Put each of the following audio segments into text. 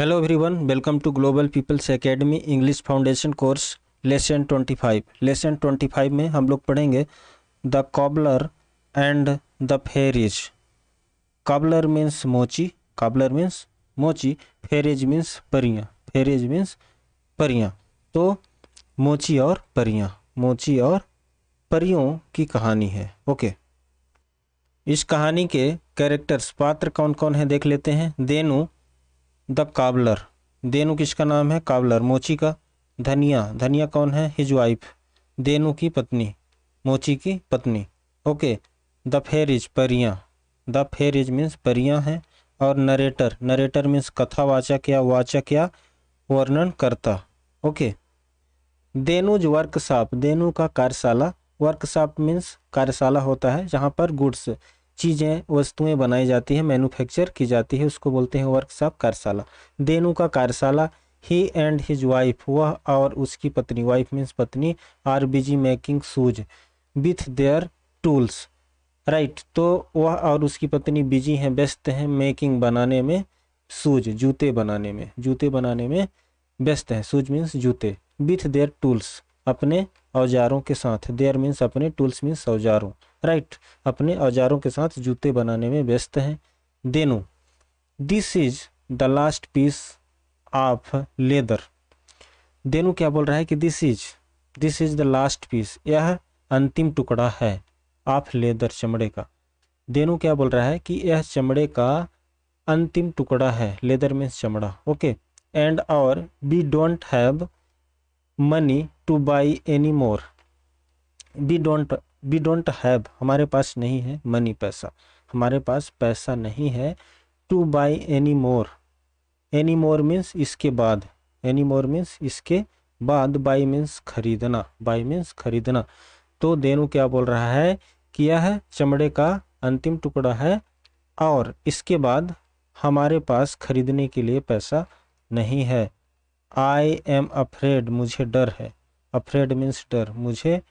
Hello everyone welcome to global people's academy English foundation course lesson 25 lesson 25 में हम लोग पढ़ेंगे the cobbler and the fairies cobbler means मोची cobbler means मोची fairies means परियाँ fairies means परियाँ. तो मोची और परियाँ, मोची और परियों की कहानी है ओके इस कहानी के कैरेक्टर्स पात्र कौन कौन है देख लेते हैं। देनु द काबलर। देनु किसका नाम है? काबलर। मोची का। धनिया। धनिया कौन है? His wife. देनु की पत्नी। मोची की पत्नी। ओके। द फेरिज परियाँ। द फेरिज मीन्स परियाँ हैं और नरेटर। नरेटर मीन्स कथावाचक या वाचक या वर्णन करता। ओके। देनुज वर्कशॉप। देनु का कार्यशाला। वर्कशॉप मीन्स कार्यशाला होता है जहाँ पर गुड्स चीज़ें, वस्तुएँ बनाई जाती हैं मैन्युफैक्चर की जाती है, उसको बोलते हैं वर्कशॉप कार्यशाला। देनु का कार्यशाला ही एंड हिज वाइफ वह और उसकी पत्नी वाइफ मीन्स पत्नी are busy making shoes with their tools right तो वह और उसकी पत्नी बिज़ी हैं, व्यस्त हैं मेकिंग बनाने में शूज़ जूते बनाने में, जूते बनाने में व्यस्त हैं। शूज़ मीन्स जूते विथ देयर टूल्स अपने औजारों के साथ। देयर मीन्स अपने टूल्स मीन्स औजारों। राइट, अपने औजारों के साथ जूते बनाने में व्यस्त हैं। Denu this is the last piece of leather Denu क्या बोल रहा है कि this is this is the last piece यह अंतिम टुकड़ा है ऑफ़ लेदर चमड़े का। देनु क्या बोल रहा है कि यह चमड़े का अंतिम टुकड़ा है लेदर मीन्स चमड़ा ओके एंड और we don't have money to buy any more we don't we don't have हमारे पास नहीं है मनी पैसा। हमारे पास पैसा नहीं है to buy any more any more means इसके बाद। एनी मोर मीन्स इसके बाद बाई मीन्स खरीदना। बाई मीन्स खरीदना। तो देनु क्या बोल रहा है? कि यह चमड़े का अंतिम टुकड़ा है और इसके बाद हमारे पास खरीदने के लिए पैसा नहीं है। आई एम अफ्रेड मुझे डर है। अफ्रेड मीन्स डर। मुझे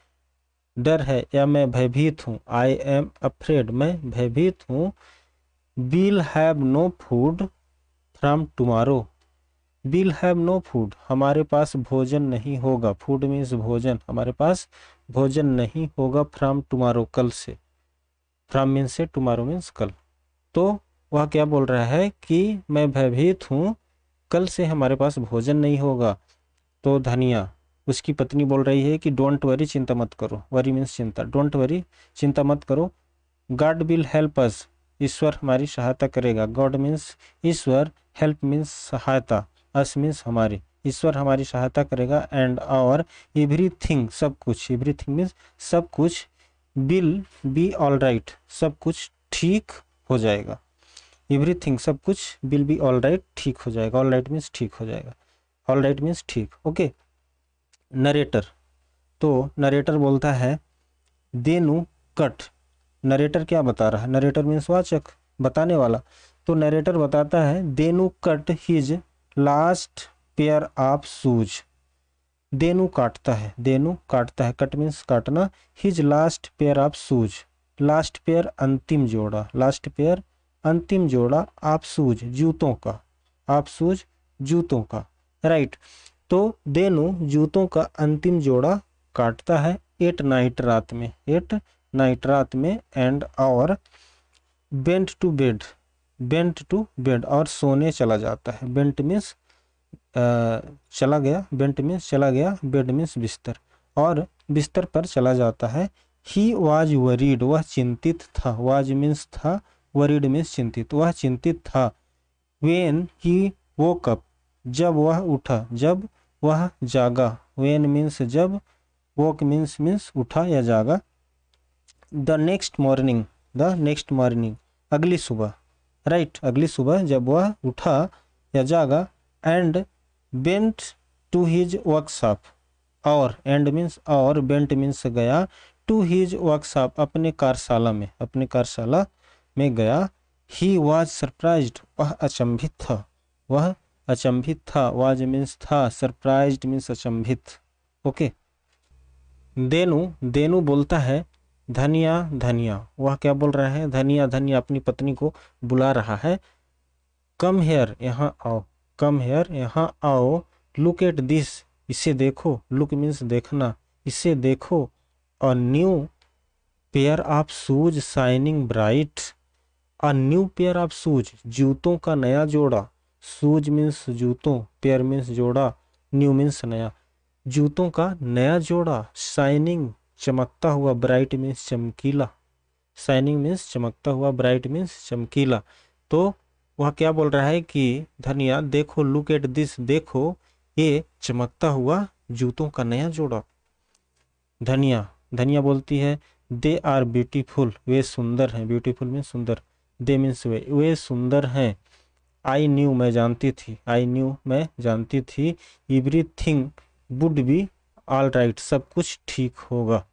डर है, या मैं भयभीत हूँ? आई एम अफ्रेड मैं भयभीत हूँ। Will have no food from tomorrow will have no food हमारे पास भोजन नहीं होगा। फ़ूड मीन्स भोजन। हमारे पास भोजन नहीं होगा फ्रॉम टुमारो कल से। फ्रॉम मीन्स से टुमारो मीन्स कल। तो वह क्या बोल रहा है कि मैं भयभीत हूँ, कल से हमारे पास भोजन नहीं होगा। तो धनिया उसकी पत्नी बोल रही है कि डोंट वरी चिंता मत करो। वरी मीन्स चिंता। डोंट वरी चिंता मत करो। गॉड विल हेल्प अस ईश्वर हमारी सहायता करेगा। गॉड मीन्स ईश्वर हेल्प मीन्स सहायता। अस मीन्स हमारी। ईश्वर हमारी सहायता करेगा एंड और एवरीथिंग सब कुछ। एवरीथिंग मीन्स सब कुछ विल बी ऑल राइट सब कुछ ठीक हो जाएगा। एवरीथिंग सब कुछ विल बी ऑल राइट ठीक हो जाएगा। ऑल राइट मीन्स ठीक हो जाएगा। ऑल राइट मीन्स ठीक। Okay narrator. तो नरेटर बोलता है, देनु कट। नरेटर क्या बता रहा है? नरेटर मीन्स वाचक, बताने वाला। तो नरेटर बताता है, Denu cut his last pair of shoes Denu काटता है, देनु काटता है। कट मीन्स काटना। His last pair of shoes last pair अंतिम जोड़ा। लास्ट पेयर अंतिम जोड़ा आप शूज़ जूतों का। आप शूज़ जूतों का। Right right. तो देनु जूतों का अंतिम जोड़ा काटता है एट नाइट रात में। एट नाइट रात में एंड और went to bed went to bed और सोने चला जाता है। बेंट मीन्स चला गया बेंट मीन्स चला गया बेड मीन्स बिस्तर। और बिस्तर पर चला जाता है। ही वाज वरीड वह चिंतित था। वाज मीन्स था वरीड मीन्स चिंतित। वह चिंतित था। वेन ही वो कप जब वह उठा, जब वह जागा। वेन मीन्स जब वॉक मीन्स मीन्स उठा या जागा। The next morning the next morning अगली सुबह। राइट right, अगली सुबह जब वह उठा या जागा and went to his workshop और एंड मीन्स और बेंट मीन्स गया टू हिज वर्कशॉप अपने कार्यशाला में अपने कार्यशाला में गया। ही वॉज़ सरप्राइज़ वह अचंभित था। वह अचंभित था, वाज मीन्स था सरप्राइज़ मीन्स अचंभित। ओके। देनु देनु बोलता है, धनिया धनिया। वह क्या बोल रहा है? धनिया धनिया, अपनी पत्नी को बुला रहा है। कम हेयर यहाँ आओ। कम हेयर यहाँ आओ। लुक एट दिस इसे देखो। लुक मीन्स देखना। इसे देखो। A new pair of shoes shining bright a new pair of shoes जूतों का नया जोड़ा। शूज़ मीन्स जूतों, पेयर मीन्स जोड़ा, न्यू मीन्स नया। जूतों का नया जोड़ा शाइनिंग चमकता हुआ ब्राइट मीन्स चमकीला। शाइनिंग मीन्स चमकता हुआ ब्राइट मीन्स चमकीला। तो वह क्या बोल रहा है कि, धनिया, देखो लुक एट दिस देखो, ये चमकता हुआ जूतों का नया जोड़ा। धनिया धनिया बोलती है दे आर ब्यूटीफुल वे सुंदर हैं ब्यूटीफुल मीन्स सुंदर। दे मीन्स वे वे सुंदर हैं। आई न्यू मैं जानती थी आई न्यू मैं जानती थी। Everything would be all right सब कुछ ठीक होगा।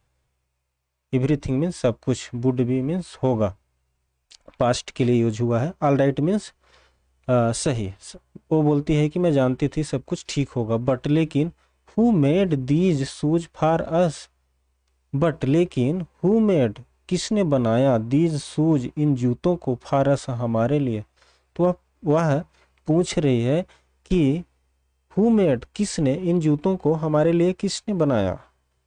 एवरी थिंग मीन्स सब कुछ वुड बी मीन्स होगा। पास्ट के लिए यूज़ हुआ है। ऑल राइट मीन्स सही। वो बोलती है कि मैं जानती थी, सब कुछ ठीक होगा। बट लेकिन who made these shoes for us but लेकिन हु मेड किसने बनाया दीज शूज़ इन जूतों को फारस हमारे लिए? तो वह पूछ रही है कि हु मेड किसने इन जूतों को हमारे लिए किसने बनाया?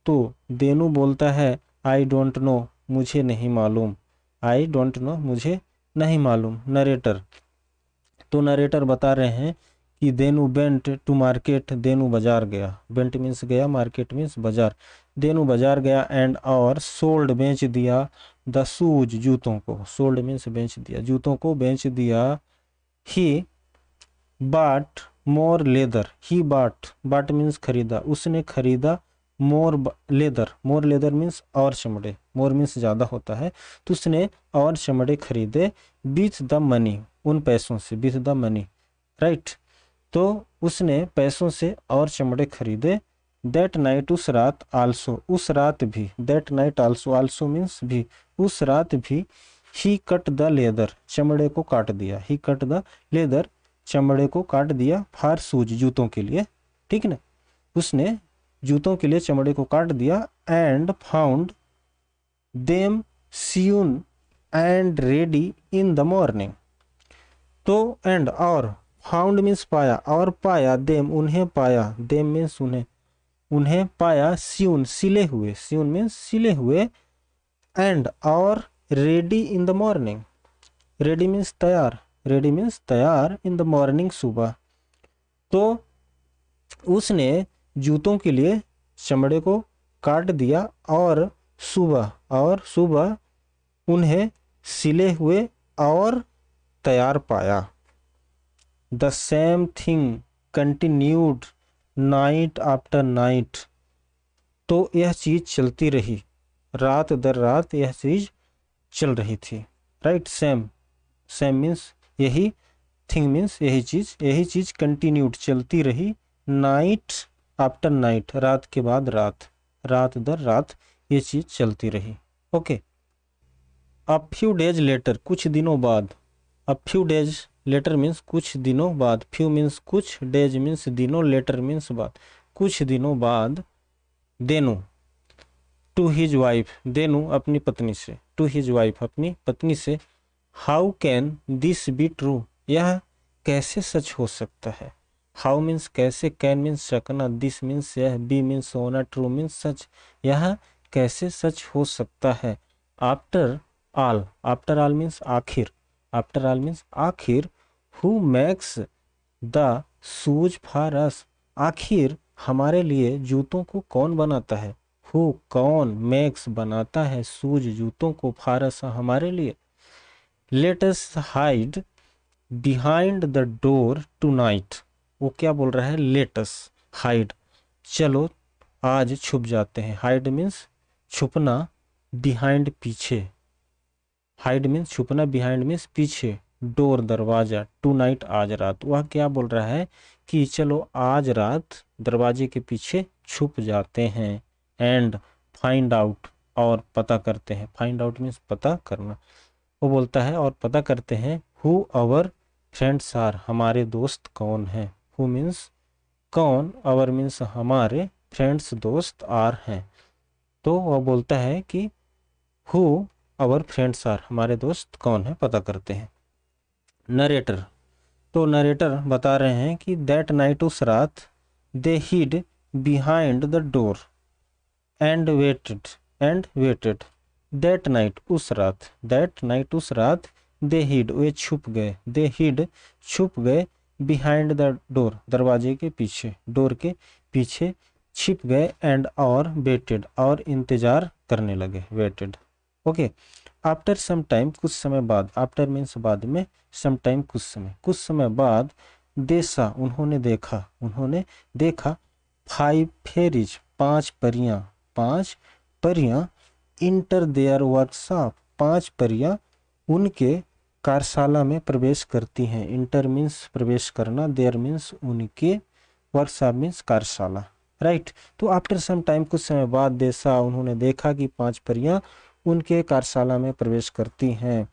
तो देनू बोलता है आई डोंट नो मुझे नहीं मालूम। आई डोंट नो मुझे नहीं मालूम। नरेटर तो नरेटर बता रहे हैं कि Denu went to market Denu बाज़ार गया। बेंट मीन्स गया मार्केट मीन्स बाज़ार। देनू बाज़ार गया एंड और सोल्ड बेच दिया द शूज़ जूतों को। सोल्ड मीन्स बेच दिया। जूतों को बेच दिया ही बाट मोर लेदर ही बाट बाट मीन्स खरीदा। उसने खरीदा more leather more leather means और चमड़े। मोर मीन्स ज़्यादा होता है। तो उसने और चमड़े खरीदे। बीच द मनी उन पैसों से। बीच द मनी राइट तो उसने पैसों से और चमड़े खरीदे। दैट नाइट उस रात आल्सो उस रात भी. That night also also means भी. उस रात भी ही कट द लेदर, चमड़े को काट दिया। ही कट द लेदर, चमड़े को काट दिया फार सूज जूतों के लिए, ठीक ना? उसने जूतों के लिए चमड़े को काट दिया and found them seen and ready in the morning तो एंड और फाउंड मीन्स पाया, और पाया देम उन्हें पाया। देम मीन्स उन्हें उन्हें पाया सीन सिले हुए। सीन मीन्स सिले हुए। एंड और ready in the morning ready means तैयार. रेडी मीन्स तैयार इन द मॉर्निंग सुबह. तो उसने जूतों के लिए चमड़े को काट दिया और सुबह और सुबह उन्हें सिले हुए और तैयार पाया। The same thing continued night after night तो यह चीज़ चलती रही। रात दर रात यह चीज़ चल रही थी। राइट सेम सेम मीन्स यही थिंग मीन्स यही चीज़ यही चीज़ कंटिन्यूड चलती रही नाइट आफ्टर नाइट रात के बाद रात रात दर रात ये चीज़ चलती रही। Okay a few days later कुछ दिनों बाद a few days later means कुछ दिनों बाद फ्यू मीन्स कुछ डेज़ मीन्स दिनों लेटर मीन्स बाद, कुछ दिनों बाद Denu to his wife Denu अपनी पत्नी से। टू हिज वाइफ अपनी पत्नी से how can this be true यह कैसे सच हो सकता है? हाउ मीन्स कैसे कैन मीन्स सकना दिस मीन्स यह बी मीन्स होना ट्रू मीन्स सच। यह कैसे सच हो सकता है? After all after all means आखिर। आफ्टर आल मीन्स आखिर who makes the shoes for us आखिर हमारे लिए जूतों को कौन बनाता है? हु कौन मैक्स बनाता है शूज़ जूतों को फारस हमारे लिए? Let's hide behind the door tonight वो क्या बोल रहा है? लेटस हाइड चलो, आज छुप जाते हैं। हाइड मीन्स छुपना बिहाइंड पीछे। हाइड मीन्स छुपना बिहाइंड मीन्स पीछे। डोर दरवाज़ा टू नाइट आज रात। वह क्या बोल रहा है? कि चलो, आज रात दरवाजे के पीछे छुप जाते हैं। एंड फाइंड आउट और पता करते हैं। फाइंड आउट मीन्स पता करना। वो बोलता है और पता करते हैं हु आवर फ्रेंड्स आर हमारे दोस्त कौन हैं। हु मीन्स कौन? आवर मीन्स हमारे फ्रेंड्स दोस्त आर हैं। तो वह बोलता है कि हु आवर फ्रेंड्स आर हमारे दोस्त कौन है, पता करते हैं। नरेटर तो नरेटर बता रहे हैं कि दैट नाइट उस रात they hid behind the door and waited and waited that night उस रात दैट नाइट उस रात दे हिड वे छुप गए। दे हिड छुप गए बिहाइंड द डोर दरवाजे के पीछे डोर के पीछे, छिप गए एंड और वेटेड और इंतज़ार करने लगे waited okay after some time कुछ समय बाद आफ्टर मीन्स बाद में सम टाइम कुछ समय। कुछ समय बाद देसा उन्होंने देखा उन्होंने देखा फाइव फेरिज पाँच परियाँ पाँच परियाँ इंटर देयर वर्कशॉप, पाँच परियाँ उनके कार्यशाला में प्रवेश करती हैं। इंटर मीन्स प्रवेश करना, देयर मीन्स उनके वर्कशॉप मीन्स कार्यशाला। राइट? तो आफ्टर सम टाइम कुछ समय बाद देसा उन्होंने देखा कि पाँच परियाँ उनके कार्यशाला में प्रवेश करती हैं।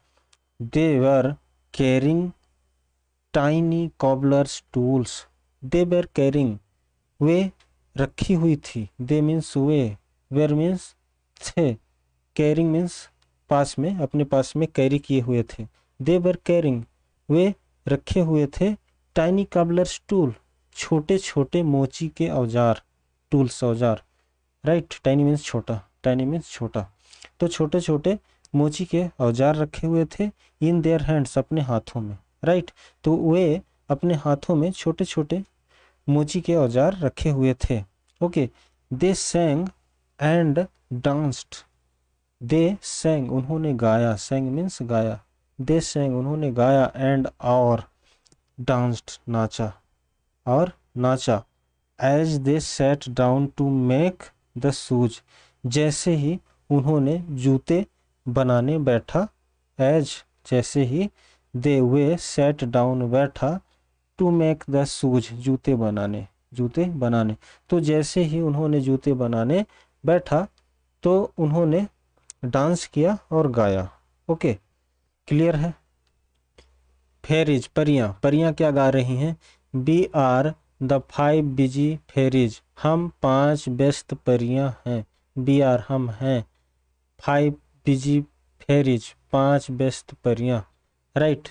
They were carrying tiny cobblers tools they were carrying वे रखी हुई थी। दे मीन्स वे वेर मीन्स थे कैरिंग मीन्स पास में, अपने पास में कैरी किए हुए थे। दे वर कैरिंग वे रखे हुए थे टाइनी काबलर्स टूल छोटे छोटे मोची के औज़ार टूल्स औज़ार। राइट टाइनी मीन्स छोटा टाइनी मीन्स छोटा। तो छोटे छोटे मोची के औज़ार रखे हुए थे इन देयर हैंड्स अपने हाथों में। राइट तो वे अपने हाथों में छोटे छोटे मोची के औज़ार रखे हुए थे। Okay they sang and danced they sang उन्होंने गाया। सेंग मीन्स गाया। दे सेंग उन्होंने गाया एंड और डांस्ड नाचा। और नाचा। As they sat down to make the shoes जैसे ही उन्होंने जूते बनाने बैठा एज जैसे ही दे वे सेट डाउन बैठा टू मेक द शूज़ जूते बनाने जूते बनाने। तो जैसे ही उन्होंने जूते बनाने बैठा तो उन्होंने डांस किया और गाया। ओके, क्लियर है? फेरिज, परियाँ। परियाँ क्या गा रही हैं? We are the five busy fairies. हम पाँच व्यस्त परियाँ हैं। बी आर, हम हैं। फाइव बिज़ी फेरिज, पाँच व्यस्त परियाँ। राइट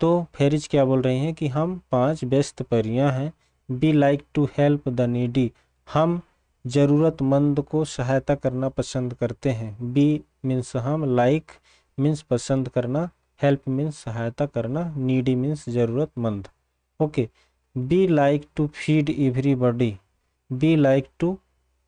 तो फेरिज क्या बोल रही हैं कि हम पाँच व्यस्त परियाँ हैं। We like to help the needy. हम ज़रूरतमंद को सहायता करना पसंद करते हैं। बी मीन्स हम लाइक मीन्स पसंद करना हेल्प मीन्स सहायता करना नीडी मीन्स ज़रूरतमंद। Okay we like to feed everybody we like to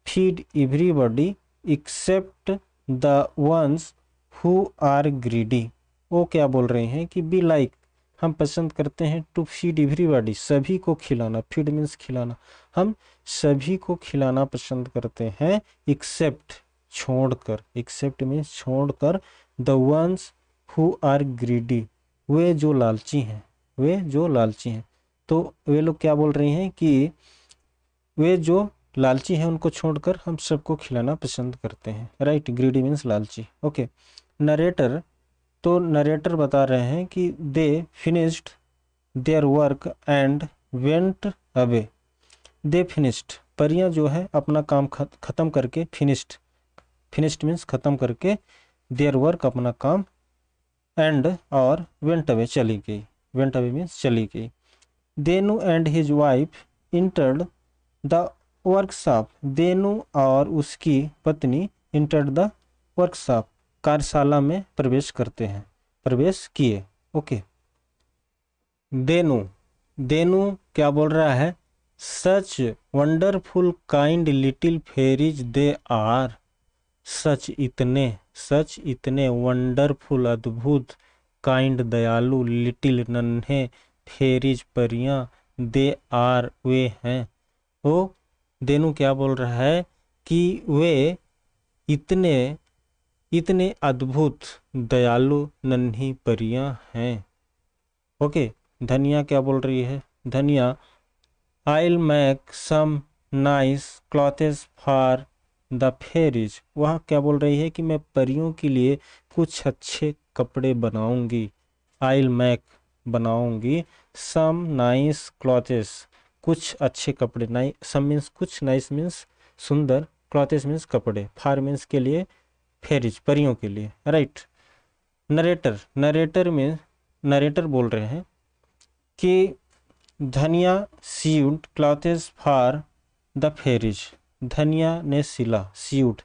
feed everybody except the ones who are greedy वो क्या बोल रहे हैं कि बी लाइक हम पसंद करते हैं टू फ़ीड एवरीबॉडी सभी को खिलाना। फ़ीड मीन्स खिलाना। हम सभी को खिलाना पसंद करते हैं एक्सेप्ट छोड़कर। एक्सेप्ट मीन्स छोड़कर। The ones who are greedy वे जो लालची हैं, वे जो लालची हैं। तो वे लोग क्या बोल रहे हैं कि वे जो लालची हैं, उनको छोड़कर हम सबको खिलाना पसंद करते हैं। राइट ग्रीडी मीन्स लालची। ओके नरेटर तो नरेटर बता रहे हैं कि they finished their work and went away they finished परियाँ जो है अपना काम ख़त्म करके फिनिश्ड फिनिश्ड मीन्स ख़त्म करके देयर वर्क अपना काम एंड और वेंट अवे चली गई। वेंट अवे मीन्स चली गई। Denu and his wife entered the workshop Denu और उसकी पत्नी इंटर्ड द वर्कशॉप कार्यशाला में प्रवेश करते हैं। प्रवेश किए। ओके देनु। देनु क्या बोल रहा है? Such wonderful kind little fairies they are such इतने सच इतने वंडरफुल अद्भुत काइंड दयालु लिटिल नन्हे फेरीज परियाँ दे आर वे हैं। वो देनु क्या बोल रहा है कि वे इतने इतने अद्भुत, दयालु नन्ही परियाँ हैं। ओके, धनिया क्या बोल रही है? Dhaniya I'll make some nice clothes for the fairies वह क्या बोल रही है कि मैं परियों के लिए कुछ अच्छे कपड़े बनाऊँगी? आइल मैक बनाऊँगी सम नाइस क्लॉथेस कुछ अच्छे कपड़े नाइ सम मीन्स कुछ नाइस मीन्स सुंदर. क्लॉथेस मीन्स कपड़े. फार मीन्स के लिए फेरिज परियों के लिए. राइट नरेटर नरेटर में नरेटर बोल रहे हैं कि धनिया, sewed clothes for the fairies. धनिया ने सिला, सीउड।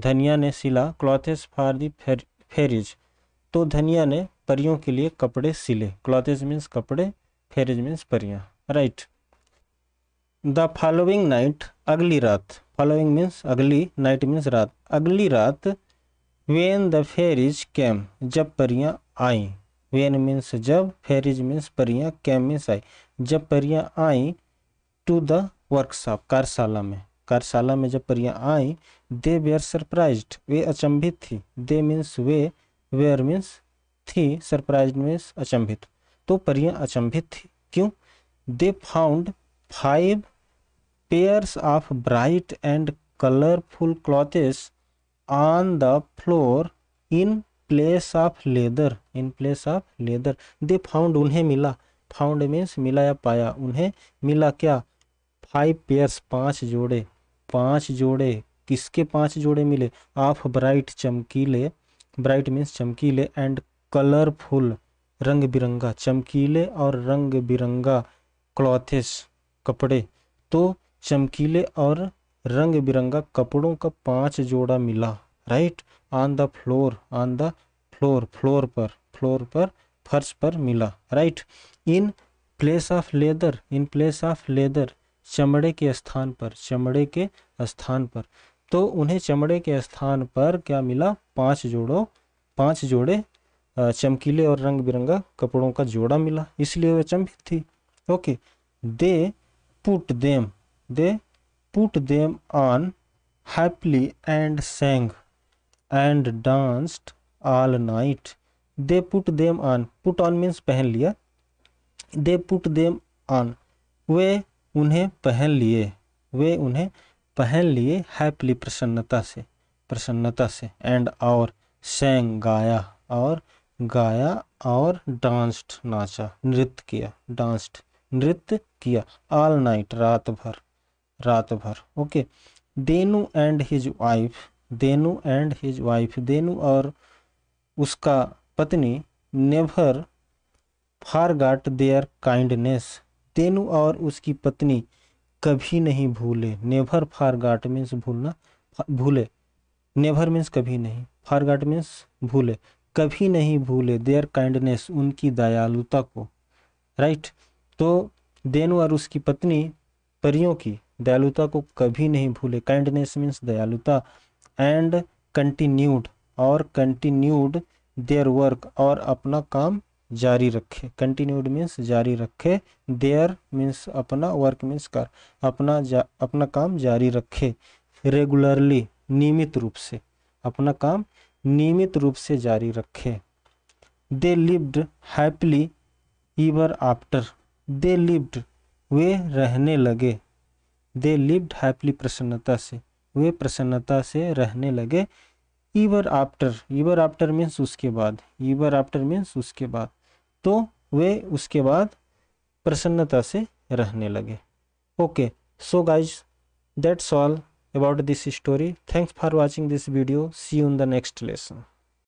धनिया ने सिला क्लॉथेज फॉर द फेरिज। तो धनिया ने परियों के लिए कपड़े सिले। क्लॉथेज मीन्स कपड़े, फेरिज मीन्स परियाँ। राइट। द फॉलोइंग नाइट, अगली रात। फॉलोइंग मीन्स अगली, नाइट मीन्स रात। अगली रात, वेन द फेरिज कैम, जब परियाँ आई। वेन मीन्स जब, फेरिज मीन्स परियाँ, कैम मीन्स आई। जब परियाँ आई टू द वर्कशॉप, कार्यशाला में। कार्यशाला में जब परियाँ आई, दे वेयर सरप्राइज्ड, वे अचंभित थी। दे मीन्स वे, वेयर मीन्स थी सरप्राइज़ मीन्स अचंभित। तो परियाँ अचंभित थी। क्यों? They found five pairs of bright and colourful clothes on the floor in place of leather in place of leather they found उन्हें मिला। फाउंड मीन्स मिला या पाया। उन्हें मिला क्या? फाइव पेयर्स पाँच जोड़े। पाँच जोड़े। किसके पाँच जोड़े मिले? ऑफ़ ब्राइट चमकीले। ब्राइट मीन्स चमकीले एंड कलरफुल रंग बिरंगा चमकीले और रंग बिरंगा क्लॉथेस कपड़े। तो चमकीले और रंग बिरंगा कपड़ों का पाँच जोड़ा मिला। Right on the floor on the floor floor पर फ्लोर पर, फर्श पर मिला right in place of leather in place of leather चमड़े के स्थान पर, चमड़े के स्थान पर। तो उन्हें चमड़े के स्थान पर क्या मिला? पाँच जोड़ों, पाँच जोड़े चमकीले और रंग बिरंगा कपड़ों का जोड़ा मिला, इसलिए वह चंपित थी। Okay they put them they put them on happily and sang and danced all night they put them on put on means पहन लिया. दे पुट देम ऑन वे उन्हें पहन लिए. वे उन्हें पहन लिए हैप्पली प्रसन्नता से. प्रसन्नता से. एंड और सेंग गाया. और गाया और डांस्ड नाचा. नृत्य किया. डांस्ड नृत्य किया. ऑल नाइट रात भर. रात भर. Okay Denu and his wife Denu and his wife Denu और उसका पत्नी never forgot their kindness Denu और उसकी पत्नी कभी नहीं भूले. नेभर फार गाट मीन्स भूलना, भूले. नेभर मीन्स कभी नहीं. फार गाट मीन्स भूले. कभी नहीं भूले देयर काइंडनेस उनकी दयालुता को. राइट तो देनु और उसकी पत्नी परियों की दयालुता को कभी नहीं भूले. काइंडनेस मीन्स दयालुता. एंड कंटिन्यूड और कंटिन्यूड देयर वर्क और अपना काम जारी रखे। कंटिन्यूड मीन्स जारी रखे देयर मीन्स अपना वर्क मीन्स कर अपना जा, अपना काम जारी रखे रेगुलरली नियमित रूप से अपना काम नियमित रूप से जारी रखे। They lived happily ever after they lived वे रहने लगे दे लिव्ड हैप्पली प्रसन्नता से। वे प्रसन्नता से रहने लगे। Ever after ever after means उसके बाद ईवर आफ्टर मीन्स उसके बाद। तो वे उसके बाद प्रसन्नता से रहने लगे। Okay so guys that's all about this story thanks for watching this video see you in the next lesson.